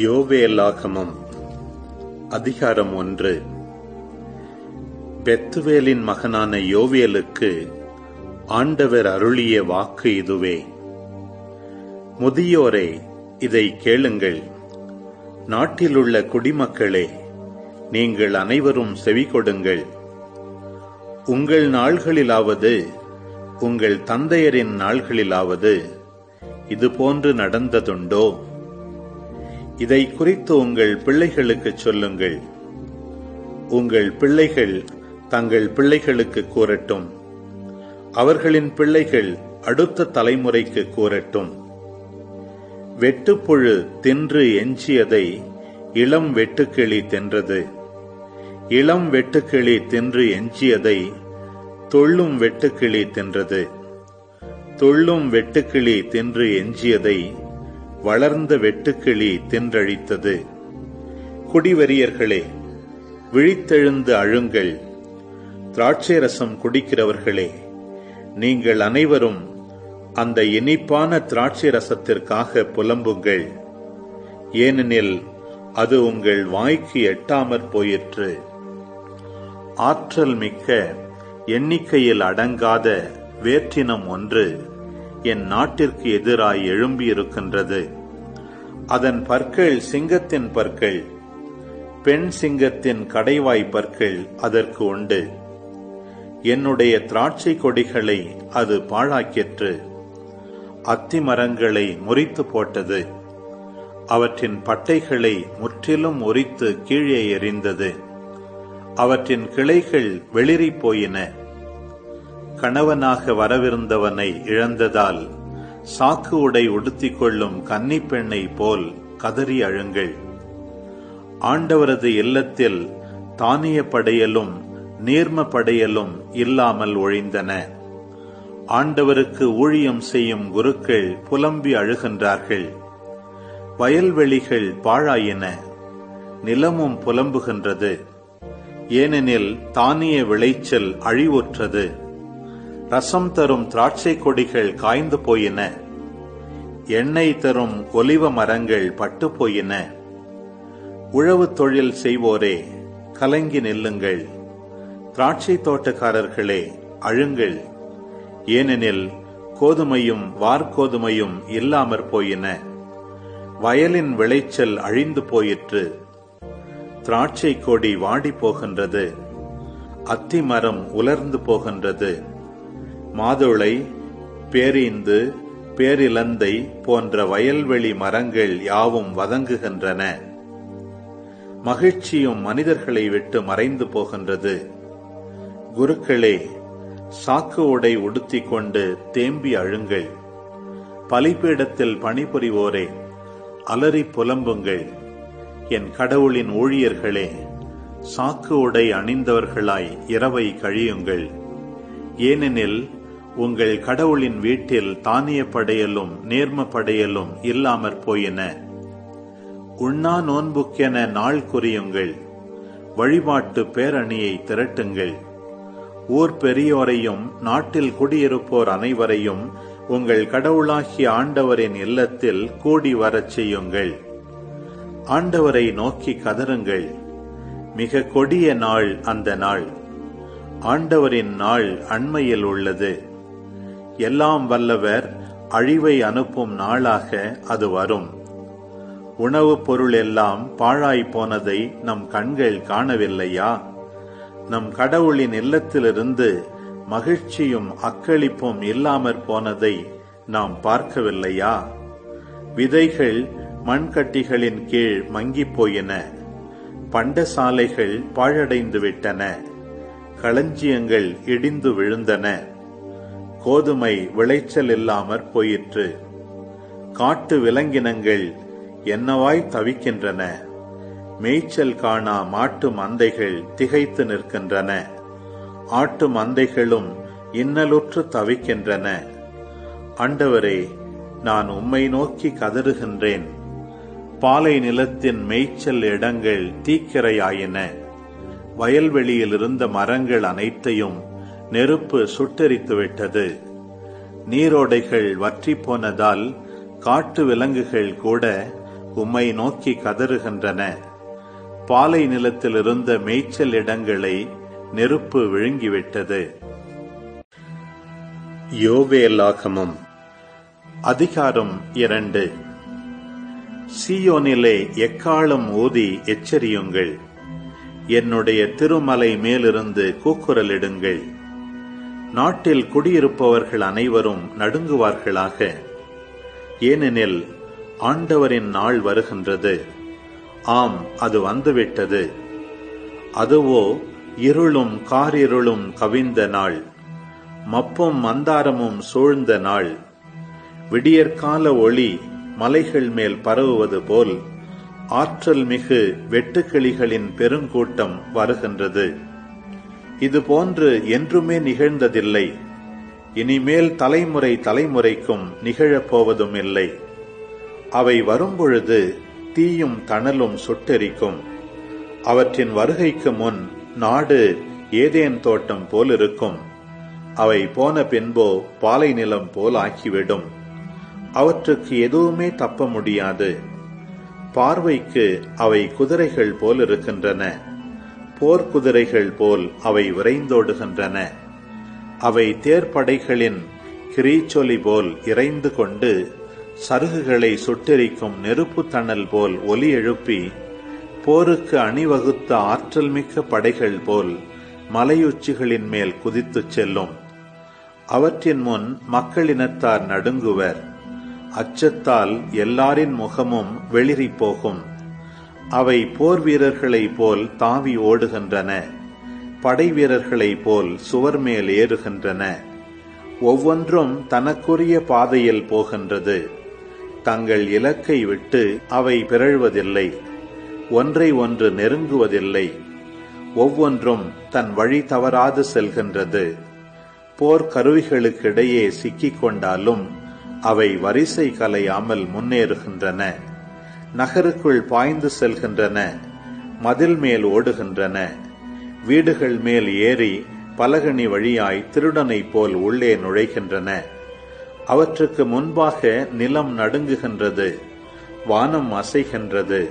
யோவேலாகமம் அதிகாரம் ஒன்று. பெத்துவேலின் மகனான யோவேலுக்கு ஆண்டவர் அருளிய வாக்கு இதுவே. முதியோரே இதை கேளுங்கள். நாட்டிலுள்ள குடிமக்களே நீங்கள் அனைவரும் செவி கொடுங்கள். உங்கள் நாள்களிலாவது உங்கள் தந்தையரின் நாள்களிலாவது இதுபோன்று நடந்ததுண்டோ? இதை குறித்து உங்கள் பிள்ளைகளுக்குச் சொல்லுங்கள். உங்கள் பிள்ளைகள் தங்கள் பிள்ளைகளுக்கு கூறட்டும். அவர்களின் பிள்ளைகள் அடுத்த தலைமுறைக்கு கூறட்டும். வெட்டுப்புழு தின்று எஞ்சியதை இளம் வெட்டுக்கிளி தின்றது. இளம் வெட்டுக்கிளி தின்று எஞ்சியதை தொள்ளும் வெட்டுக்கிளி தின்றது. தொள்ளும் வெட்டுக்கிளி தின்று எஞ்சியதை வளர்ந்த வெட்டுக்கிளி தின்றழித்தது. குடிவெறியர்களே விழித்தெழுந்து அழுங்கள் திராட்சை ரசம் குடிக்கிறவர்களே நீங்கள் அனைவரும் அந்த இனிப்பான திராட்சை ரசத்திற்காக புலம்புங்கள். ஏனெனில் அது உங்கள் வாய்க்கு எட்டாமற் போயிற்று. ஆற்றல் மிக்க எண்ணிக்கையில் அடங்காத வேற்றினம் ஒன்று. என் நாட்டிற்கு எதிராய் எழும்பியிருக்கின்றது. அதன் பற்கள் சிங்கத்தின் பற்கள் பெண் சிங்கத்தின் கடைவாய் பற்கள் அதற்கு உண்டு. என்னுடைய திராட்சை கொடிகளை அது பாழாக்கிற்று. அத்தி மரங்களை முறித்து போட்டது. அவற்றின் பட்டைகளை முற்றிலும் உரித்து கீழே எறிந்தது. அவற்றின் கிளைகள் வெளிரி போயின. கணவனாக வரவிருந்தவனை இழந்ததால் சாக்கு உடை உடுத்திக் கொள்ளும் கன்னிப்பெண்ணை போல் கதறி அழுங்கள். ஆண்டவரது இல்லத்தில் தானிய படையலும் நீர்ம படையலும் இல்லாமல் ஒழிந்தன. ஆண்டவருக்கு ஊழியம் செய்யும் குருக்கள் புலம்பி அழுகின்றார்கள். வயல்வெளிகள் பாழாயின. நிலமும் புலம்புகின்றது. ஏனெனில் தானிய விளைச்சல் அழிவுற்றது. ரசம் தரும் திராட்சை கொடிகள் காய்ந்து போயின. எண்ணெய் தரும் ஒலிவ மரங்கள் பட்டு போயின. உழவு தொழில் செய்வோரே கலங்கி நில்லுங்கள். திராட்சை தோட்டக்காரர்களே அழுங்கள். ஏனெனில் கோதுமையும் வார்கோதுமையும் இல்லாமற் போயின. வயலின் விளைச்சல் அழிந்து போயிற்று. திராட்சை கொடி வாடி போகின்றது. அத்தி மரம் உலர்ந்து போகின்றது. மாதுளை பேரிந்து பேரிலந்தை போன்ற வயல்வெளி மரங்கள் யாவும் வதங்குகின்றன. மகிழ்ச்சியும் மனிதர்களை விட்டு மறைந்து போகின்றது. குருக்களே சாக்கு உடை உடுத்திக் கொண்டு தேம்பி அழுங்கள். பலிப்பீடத்தில் பணிபுரிவோரே அலறி புலம்புங்கள். என் கடவுளின் ஊழியர்களே சாக்கு உடை அணிந்தவர்களாய் இரவை கழியுங்கள். ஏனெனில் உங்கள் கடவுளின் வீட்டில் தானிய படையலும் நேர்ம படையலும் இல்லாமற் போயின. உண்ணா நோன்புக்கென நாள் குறியுங்கள். வழிபாட்டு பேரணியை திரட்டுங்கள். ஊர் பெரியோரையும் நாட்டில் குடியிருப்போர் அனைவரையும் உங்கள் கடவுளாகிய ஆண்டவரின் இல்லத்தில் கூடி வரச் செய்யுங்கள். ஆண்டவரை நோக்கி கதறுங்கள். மிக கொடிய நாள் அந்த நாள். ஆண்டவரின் நாள் அண்மையில் உள்ளது. எல்லாம் வல்லவர் அழிவை அனுப்பும் நாளாக அது வரும். உணவுப் பொருள் எல்லாம் பாழாய் போனதை நம் கண்கள் காணவில்லையா? நம் கடவுளின் இல்லத்திலிருந்து மகிழ்ச்சியும் அக்களிப்பும் இல்லாமற் போனதை நாம் பார்க்கவில்லையா? விதைகள் மண்கட்டிகளின் கீழ் மங்கிப் போயின. பண்டசாலைகள் பாழடைந்து விட்டன களஞ்சியங்கள் இடிந்து விழுந்தன. கோதுமை விளைச்சல் இல்லாமற் போயிற்று. காட்டு விலங்கினங்கள் என்னவாய் தவிக்கின்றன. மேய்ச்சல் காணா மாட்டு மந்தைகள் திகைத்து நிற்கின்றன. ஆட்டு மந்தைகளும் இன்னலுற்று தவிக்கின்றன. ஆண்டவரே நான் உம்மை நோக்கி கதறுகின்றேன். பாலை நிலத்தின் மேய்ச்சல் இடங்கள் தீக்கிரையாயின. வயல்வெளியில் இருந்த மரங்கள் அனைத்தையும் நெருப்பு சுட்டெரித்துவிட்டது நீரோடைகள் வற்றி போனதால் காட்டு விலங்குகள் கூட உம்மை நோக்கி கதறுகின்றன. பாலை நிலத்தில் இருந்த மேய்ச்சல் இடங்களை நெருப்பு விழுங்கிவிட்டது. யோவேலாகமம் அதிகாரம் இரண்டு. சியோனிலே எக்காலம் ஊதி எச்சரியுங்கள். என்னுடைய திருமலை மேலிருந்து கூக்குரலிடுங்கள். நாட்டில் குடியிருப்பவர்கள் அனைவரும் நடுங்குவார்களாக. ஏனெனில் ஆண்டவரின் நாள் வருகின்றது. ஆம் அது வந்துவிட்டது. அதுவோ இருளும் காரிருளும் கவிந்த நாள். மப்பும் மந்தாரமும் சூழ்ந்த நாள். விடியற்கால ஒளி மலைகள் மேல் பரவுவது போல் ஆற்றல் மிகு வெட்டுக்கிளிகளின் பெருங்கூட்டம் வருகின்றது. இது போன்று என்றுமே நிகழ்ந்ததில்லை. இனிமேல் தலைமுறை தலைமுறைக்கும் நிகழப்போவதும் இல்லை. அவை வரும்பொழுது தீயும் தணலும் சுட்டெரிக்கும். அவற்றின் வருகைக்கு முன் நாடு ஏதேன் தோட்டம் போலிருக்கும். அவை போன பின்போ பாலை நிலம் போல் ஆக்கிவிடும். அவற்றுக்கு எதுவுமே தப்ப முடியாது. பார்வைக்கு அவை குதிரைகள் போல் இருக்கின்றன போர்க்குதிரைகள் போல் அவை விரைந்தோடுகின்றன அவை தேர்ப்படைகளின் கிரீச்சொலி போல் இறைந்து கொண்டு சருகுகளை சுட்டெரிக்கும் நெருப்பு தணல் போல் ஒலி எழுப்பி போருக்கு அணிவகுத்த ஆற்றல் மிக்க படைகள் போல் மலையுச்சிகளின் மேல் குதித்துச் செல்லும். அவற்றின் முன் மக்களினத்தார் நடுங்குவர். அச்சத்தால் எல்லாரின் முகமும் வெளிரி போகும். அவை போர் வீரர்களைப் போல் தாவி ஓடுகின்றன. படை வீரர்களைப் போல் சுவர் மேல் ஏறுகின்றன. ஒவ்வொன்றும் தனக்குரிய பாதையில் போகின்றது. தங்கள் இலக்கை விட்டு அவை பிறழ்வதில்லை. ஒன்றை ஒன்று நெருங்குவதில்லை. ஒவ்வொன்றும் தன் வழி தவறாது செல்கின்றது. போர் கருவிகளுக்கிடையே சிக்கிக் கொண்டாலும் அவை வரிசை கலையாமல் முன்னேறுகின்றன. நகருக்குள் பாய்ந்து செல்கின்றன மதில் மேல் ஓடுகின்றன. வீடுகள் மேல் ஏறி பலகனி வழியாய் திருடனைப் போல் உள்ளே நுழைகின்றன. அவற்றுக்கு முன்பாக நிலம் நடுங்குகின்றது வானம் அசைகின்றது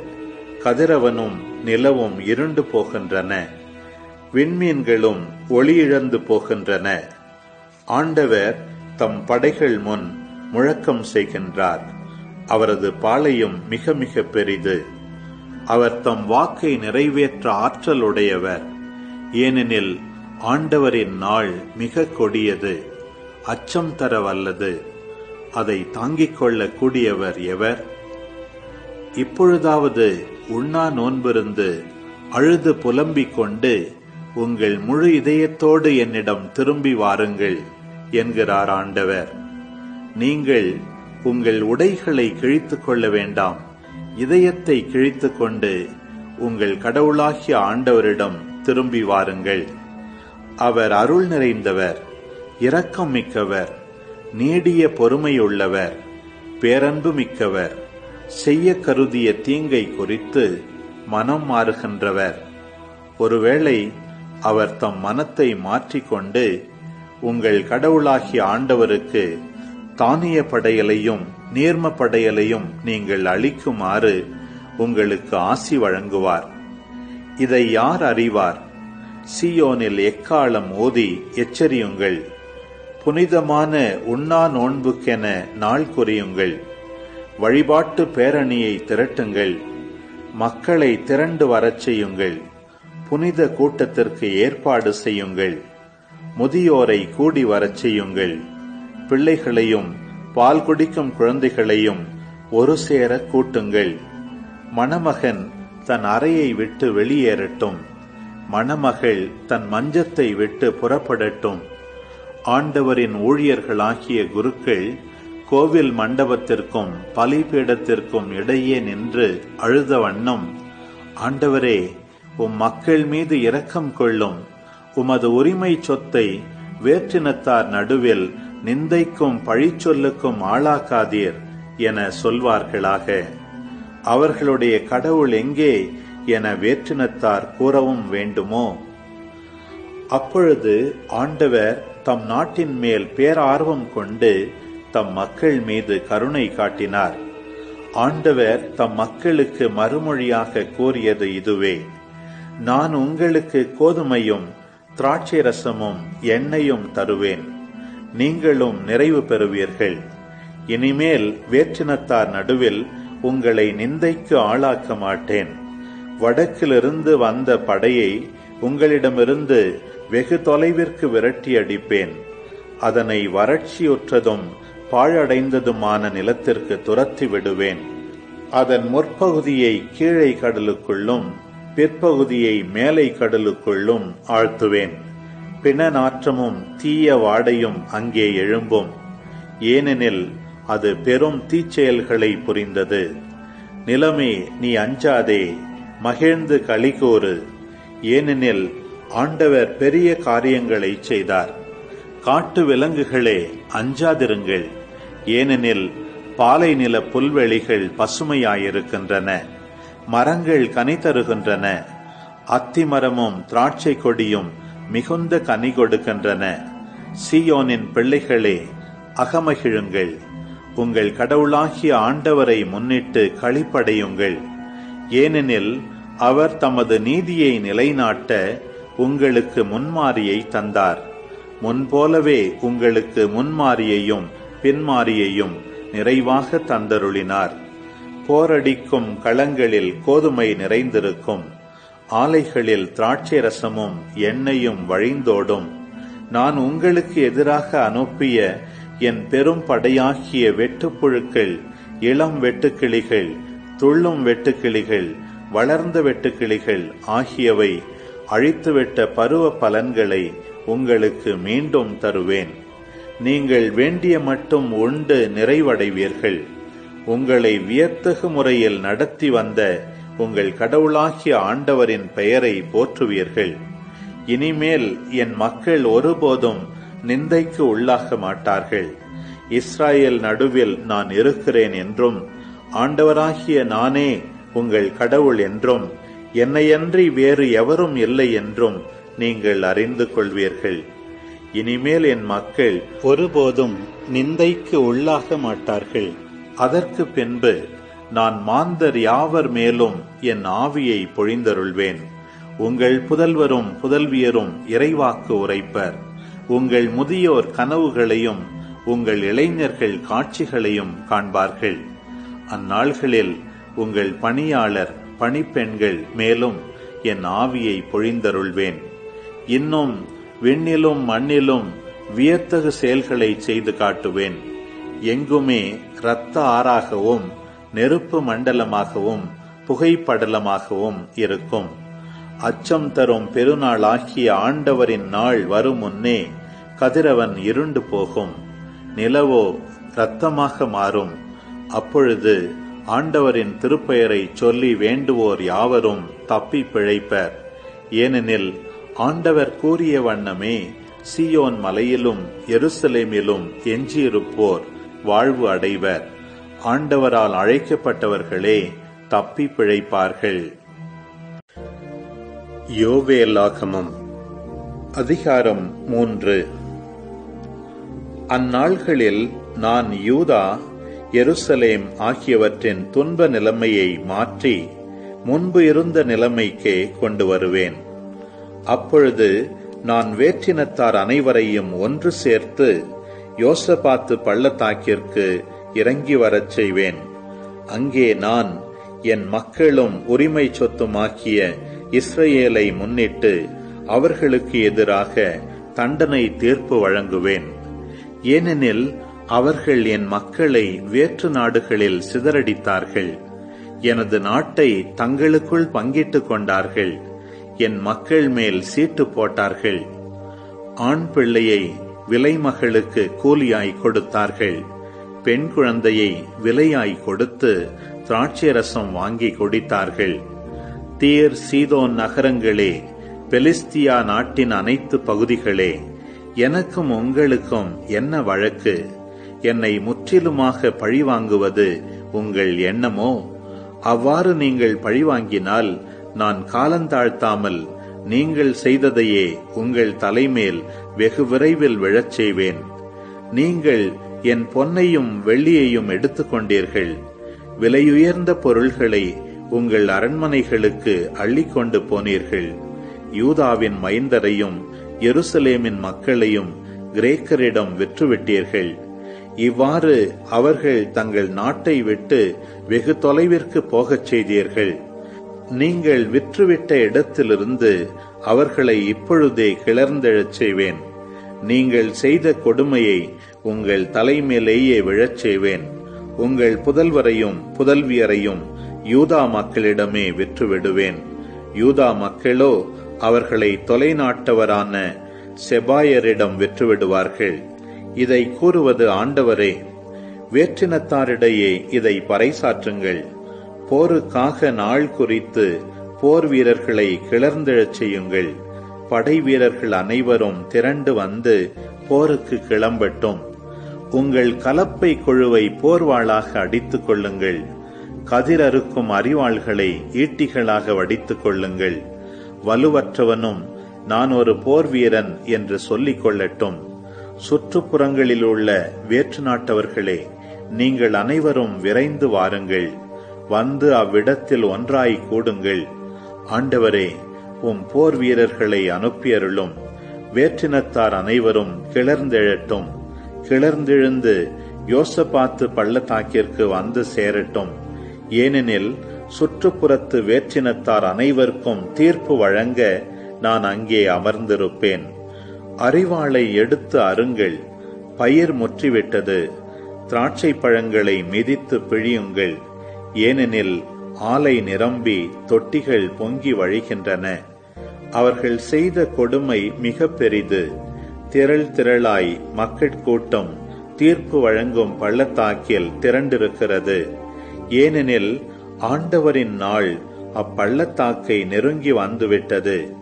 கதிரவனும் நிலவும் இருண்டு போகின்றன விண்மீன்களும் ஒளியிழந்து போகின்றன. ஆண்டவர் தம் படைகள் முன் முழக்கம் செய்கின்றார். அவரது பாளையம் மிக மிக பெரிது. அவர் தம் வாக்கை நிறைவேற்ற ஆற்றல் உடையவர் ஏனெனில் ஆண்டவரின் நாள் மிக கொடியது. அச்சம் தர வல்லது அதை தாங்கிக் கொள்ளக்கூடியவர் எவர்? இப்பொழுதாவது உண்ணா நோன்பிருந்து அழுது புலம்பிக் கொண்டு உங்கள் முழு இதயத்தோடு என்னிடம் திரும்பி வாருங்கள் என்கிறார் ஆண்டவர். நீங்கள் உங்கள் உடைகளை கிழித்துக் கொள்ள வேண்டாம். இதயத்தை கிழித்துக் கொண்டு உங்கள் கடவுளாகிய ஆண்டவரிடம் திரும்பி வாருங்கள். அவர் அருள் நிறைந்தவர் இரக்கம் மிக்கவர் நீடிய பொறுமையுள்ளவர் பேரன்பு மிக்கவர் செய்ய கருதிய தீங்கை குறித்து மனம் மாறுகின்றவர். ஒருவேளை அவர் தம் மனத்தை மாற்றிக்கொண்டு உங்கள் கடவுளாகிய ஆண்டவருக்கு தானிய படையலையும் நீர்ம படையலையும் நீங்கள் அளிக்குமாறு உங்களுக்கு ஆசி வழங்குவார். இதை யார் அறிவார்? சியோனில் எக்காலம் ஓதி எச்சரியுங்கள். புனிதமான உண்ணா நோன்புக்கென நாள் குறியுங்கள். வழிபாட்டு பேரணியை திரட்டுங்கள். மக்களை திரண்டு வரச் செய்யுங்கள். புனித கூட்டத்திற்கு ஏற்பாடு செய்யுங்கள். முதியோரை கூடி வரச் செய்யுங்கள். பிள்ளைகளையும் பால் குடிக்கும் குழந்தைகளையும் ஒரு சேர கூட்டுங்கள். மணமகன் தன் அறையை விட்டு வெளியேறட்டும். மணமகள் தன் மஞ்சத்தை விட்டு புறப்படட்டும். ஆண்டவரின் ஊழியர்களாகிய குருக்கள் கோவில் மண்டபத்திற்கும் பலிபீடத்திற்கும் இடையே நின்று அழுத வண்ணம் ஆண்டவரே உம் மக்கள் மீது இரக்கம் கொள்ளும். உமது உரிமை சொத்தை வேற்றினத்தார் நடுவில் நிந்தைக்கும் பழிச்சொல்லுக்கும் ஆளாக்காதீர் என சொல்வார்களாக. அவர்களுடைய கடவுள் எங்கே என வேற்றினத்தார் கூறவும் வேண்டுமோ? அப்பொழுது ஆண்டவர் தம் நாட்டின் மேல் பேரார்வம் கொண்டு தம் மக்கள் மீது கருணை காட்டினார். ஆண்டவர் தம் மக்களுக்கு மறுமொழியாக கூறியது இதுவே. நான் உங்களுக்கு கோதுமையும் திராட்சை ரசமும் எண்ணெயும் தருவேன். நீங்களும் நிறைவு பெறுவீர்கள். இனிமேல் வேற்றினத்தார் நடுவில் உங்களை நிந்தைக்கு ஆளாக்க மாட்டேன். வடக்கிலிருந்து வந்த படையை உங்களிடமிருந்து வெகு தொலைவிற்கு விரட்டி அடிப்பேன். அதனை வறட்சியுற்றதும் பாழடைந்ததுமான நிலத்திற்கு துரத்தி விடுவேன். அதன் முற்பகுதியை கீழே கடலுக்குள்ளும் பிற்பகுதியை மேலை கடலுக்குள்ளும் ஆழ்த்துவேன். பிண நாற்றமும் தீய வாடையும் அங்கே எழும்பும். ஏனெனில் அது பெரும் தீச்செயல்களை புரிந்தது. நிலமே நீ அஞ்சாதே மகிழ்ந்து களிகூறு. ஏனெனில் ஆண்டவர் பெரிய காரியங்களை செய்தார். காட்டு விலங்குகளே அஞ்சாதிருங்கள். ஏனெனில் பாலை நில புல்வெளிகள் பசுமையாயிருக்கின்றன. மரங்கள் கனி தருகின்றன அத்திமரமும் திராட்சை கொடியும் மிகுந்த கனி கொடுக்கின்றன. சீயோனின் பிள்ளைகளே அகமகிழுங்கள். உங்கள் கடவுளாகிய ஆண்டவரை முன்னிட்டு களிப்படையுங்கள். ஏனெனில் அவர் தமது நீதியை நிலைநாட்ட உங்களுக்கு முன்மாரியை தந்தார். முன்போலவே உங்களுக்கு முன்மாரியையும் பின்மாரியையும் நிறைவாக தந்தருளினார். போரடிக்கும் களங்களில் கோதுமை நிறைந்திருக்கும். ஆலைகளில் திராட்சை ரசமும் எண்ணெயும் வழிந்தோடும். நான் உங்களுக்கு எதிராக அனுப்பிய என் பெரும் படையாகிய வெட்டுப்புழுக்கள் இளம் வெட்டுக்கிளிகள் துள்ளும் வெட்டுக்கிளிகள் வளர்ந்த வெட்டுக்கிளிகள் ஆகியவை அழித்துவிட்ட பருவ பலன்களை உங்களுக்கு மீண்டும் தருவேன். நீங்கள் வேண்டிய மட்டும் உண்டு நிறைவடைவீர்கள். உங்களை வியத்தகு முறையில் நடத்தி வந்த உங்கள் கடவுளாகிய ஆண்டவரின் பெயரை போற்றுவீர்கள். இனிமேல் என் மக்கள் ஒருபோதும் நிந்தைக்கு உள்ளாக மாட்டார்கள். இஸ்ராயேல் நடுவில் நான் இருக்கிறேன் என்றும் ஆண்டவராகிய நானே உங்கள் கடவுள் என்றும் என்னையன்றி வேறு எவரும் இல்லை என்றும் நீங்கள் அறிந்து கொள்வீர்கள். இனிமேல் என் மக்கள் ஒருபோதும் நிந்தைக்கு உள்ளாக மாட்டார்கள். அதற்கு பின்பு நான் மாந்தர் யாவர் மேலும் என் ஆவியை பொழிந்தருள்வேன். உங்கள் புதல்வரும் புதல்வியரும் இறைவாக்கு உரைப்பர். உங்கள் முதியோர் கனவுகளையும் உங்கள் இளைஞர்கள் காட்சிகளையும் காண்பார்கள். அந்நாள்களில் உங்கள் பணியாளர் பணிப்பெண்கள் மேலும் என் ஆவியை பொழிந்தருள்வேன். இன்னும் விண்ணிலும் மண்ணிலும் வியத்தகு செயல்களை செய்து காட்டுவேன். எங்குமே இரத்த ஆறாகவும் நெருப்பு மண்டலமாகவும் புகைப்படலமாகவும் இருக்கும். அச்சம் தரும் பெருநாளாகிய ஆண்டவரின் நாள் வரும் முன்னே கதிரவன் இருண்டு போகும். நிலவோ இரத்தமாக மாறும். அப்பொழுது ஆண்டவரின் திருப்பெயரை சொல்லி வேண்டுவோர் யாவரும் தப்பி பிழைப்பர். ஏனெனில் ஆண்டவர் கூறிய வண்ணமே சியோன் மலையிலும் எருசலேமிலும் எஞ்சியிருப்போர் வாழ்வு அடைவர். ஆண்டவரால் அழைக்கப்பட்டவர்களே தப்பி பிழைப்பார்கள். யோவேலாகமம் அதிகாரம் மூன்று. அந்நாள்களில் நான் யூதா எருசலேம் ஆகியவற்றின் துன்ப நிலைமையை மாற்றி முன்பு இருந்த நிலைமைக்கே கொண்டு வருவேன். அப்பொழுது நான் வேற்றினத்தார் அனைவரையும் ஒன்று சேர்த்து யோசபாத்து பள்ளத்தாக்கிற்கு இறங்கி வரச் செய்வேன். அங்கே நான் என் மக்களும் உரிமை சொத்துமாக்கிய இஸ்ரேலை முன்னிட்டு அவர்களுக்கு எதிராக தண்டனை தீர்ப்பு வழங்குவேன். ஏனெனில் அவர்கள் என் மக்களை வேற்று நாடுகளில் சிதறடித்தார்கள். எனது நாட்டை தங்களுக்குள் பங்கிட்டுக் கொண்டார்கள். என் மக்கள் மேல் சீட்டு போட்டார்கள். ஆண் பிள்ளையை விலைமகளுக்கு கூலியாய் கொடுத்தார்கள். பெண் குழந்தையை விலையாய் கொடுத்து திராட்சரசம் வாங்கி குடித்தார்கள். தீர் சீதோன் நகரங்களே பெலிஸ்தியா நாட்டின் அனைத்து பகுதிகளே எனக்கும் உங்களுக்கும் என்ன வழக்கு? என்னை முற்றிலுமாக பழிவாங்குவது உங்கள் எண்ணமோ? அவ்வாறு நீங்கள் பழிவாங்கினால் நான் காலந்தாழ்த்தாமல் நீங்கள் செய்ததையே உங்கள் தலைமேல் வெகு விரைவில் விழச் செய்வேன். நீங்கள் என் பொன்னையும் வெள்ளியையும் எடுத்துக்கொண்டீர்கள். விலையுயர்ந்த பொருள்களை உங்கள் அரண்மனைகளுக்கு அள்ளிக்கொண்டு போனீர்கள். யூதாவின் மைந்தரையும் எருசலேமின் மக்களையும் கிரேக்கரிடம் விற்றுவிட்டீர்கள். இவ்வாறு அவர்கள் தங்கள் நாட்டை விட்டு வெகு தொலைவிற்கு போகச் செய்தீர்கள். நீங்கள் விற்றுவிட்ட இடத்திலிருந்து அவர்களை இப்பொழுதே கிளர்ந்தெழச் செய்வேன். நீங்கள் செய்த கொடுமையை உங்கள் தலைமேலேயே விழச் செய்வேன். உங்கள் புதல்வரையும் புதல்வியரையும் யூதா மக்களிடமே விற்றுவிடுவேன். யூதா மக்களோ அவர்களை தொலைநாட்டவரான செபாயரிடம் விற்றுவிடுவார்கள். இதை கூறுவது ஆண்டவரே. வேற்றினத்தாரிடையே இதை பறைசாற்றுங்கள். போருக்காக நாள் குறித்து போர் வீரர்களை கிளர்ந்தெழச் செய்யுங்கள். படை வீரர்கள் அனைவரும் திரண்டு வந்து போருக்கு கிளம்பட்டும். உங்கள் கலப்பை குழுவை போர்வாளாக அடித்துக் கொள்ளுங்கள். கதிர் அறுக்கும் அறிவாள்களை ஈட்டிகளாக வடித்துக் கொள்ளுங்கள். வலுவற்றவனும் நான் ஒரு போர் வீரன் என்று சொல்லிக் கொள்ளட்டும். சுற்றுப்புறங்களில் உள்ள வேற்று நாட்டவர்களே நீங்கள் அனைவரும் விரைந்து வாருங்கள். வந்து அவ்விடத்தில் ஒன்றாய் கூடுங்கள். ஆண்டவரே உம் போர் வீரர்களை அனுப்பியருளும். வேற்றினத்தார் அனைவரும் கிளர்ந்தெழட்டும். கிளர்ந்தெழுந்து யோசபாத்து பள்ளத்தாக்கிற்கு வந்து சேரட்டும். ஏனெனில் சுற்றுப்புறத்து வேற்றினத்தார் அனைவருக்கும் தீர்ப்பு வழங்க நான் அங்கே அமர்ந்திருப்பேன். அறிவாளை எடுத்து அருங்கள். பயிர் முற்றிவிட்டது. திராட்சை பழங்களை மிதித்து பிழியுங்கள். ஏனெனில் ஆலை நிரம்பி தொட்டிகள் பொங்கி வழிகின்றன. அவர்கள் செய்த கொடுமை மிக பெரிது. திரள் திரளாய் மக்கட்கூட்டம் தீர்ப்பு வழங்கும் பள்ளத்தாக்கில் திரண்டிருக்கிறது. ஏனெனில் ஆண்டவரின் நாள் அப்பள்ளத்தாக்கை நெருங்கி வந்துவிட்டது.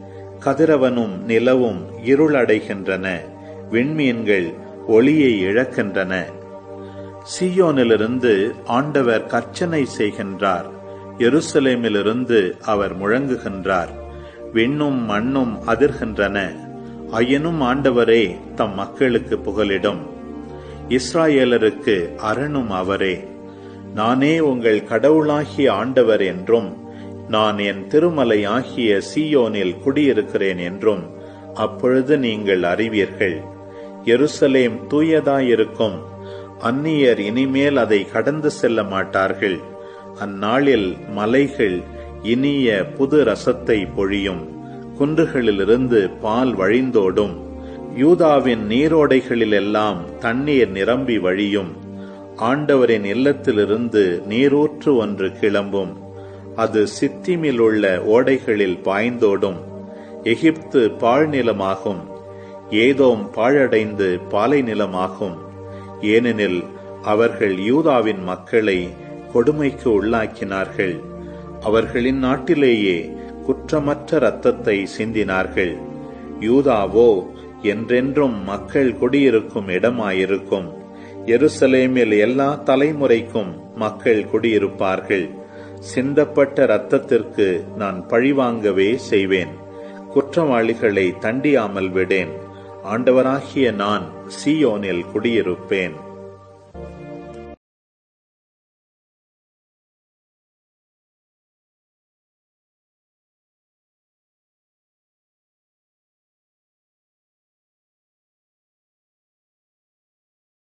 கதிரவனும் நிலவும் இருளடைகின்றன. விண்மீன்கள் ஒளியை இழக்கின்றன. சியோனிலிருந்து ஆண்டவர் கர்ச்சனை செய்கின்றார். எருசலேமிலிருந்து அவர் முழங்குகின்றார். விண்ணும் மண்ணும் அதிர்கின்றன. ஐயனும் ஆண்டவரே தம் மக்களுக்கு புகலிடும். இஸ்ராயேலருக்கு அரணும் அவரே. நானே உங்கள் கடவுளாகிய ஆண்டவர் என்றும் நான் என் திருமலை ஆகிய சீயோனில் குடியிருக்கிறேன் என்றும் அப்பொழுது நீங்கள் அறிவீர்கள். எருசலேம் தூயதாயிருக்கும் அந்நியர் இனிமேல் அதை கடந்து செல்ல மாட்டார்கள். அந்நாளில் மலைகள் இனிய புது ரசத்தை பொழியும். குன்றுகளிலிருந்து பால் வழிந்தோடும். யூதாவின் நீரோடைகளிலெல்லாம் தண்ணீர் நிரம்பி வழியும். ஆண்டவரின் இல்லத்திலிருந்து நீரூற்று ஒன்று கிளம்பும். அது சித்திமில் உள்ள ஓடைகளில் பாய்ந்தோடும். எகிப்து பாழ்நிலமாகும். ஏதோம் பாழடைந்து பாலை நிலமாகும் ஏனெனில் அவர்கள் யூதாவின் மக்களை கொடுமைக்கு உள்ளாக்கினார்கள். அவர்களின் நாட்டிலேயே குற்றமற்ற இரத்தத்தை சிந்தினார்கள். யூதாவோ என்றென்றும் மக்கள் குடியிருக்கும் இடமாயிருக்கும். எருசலேமில் எல்லா தலைமுறைக்கும் மக்கள் குடியிருப்பார்கள். சிந்தப்பட்ட இரத்தத்திற்கு நான் பழிவாங்கவே செய்வேன். குற்றவாளிகளை தண்டியாமல் விடேன். ஆண்டவராகிய நான் சீயோனில் குடியிருப்பேன்.